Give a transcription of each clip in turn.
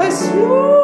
as. Uh,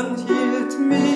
Der Sturm hat vor mich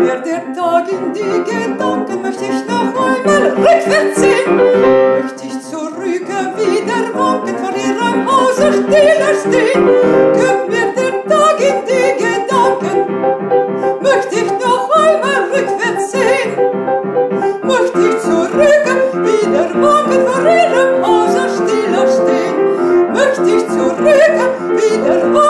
mir der Tag in die Gedanken, möchte ich noch einmal rückwärts sehen. Möchte ich zurück wieder wanken, vor ihrem Hause stiller stehen. Kommt mir der Tag in die Gedanken, möchte ich noch einmal rückwärts sehen. Möchte ich zurück wieder wanken, vor ihrem Hause stiller stehen. Möchte ich zurück wieder wanken.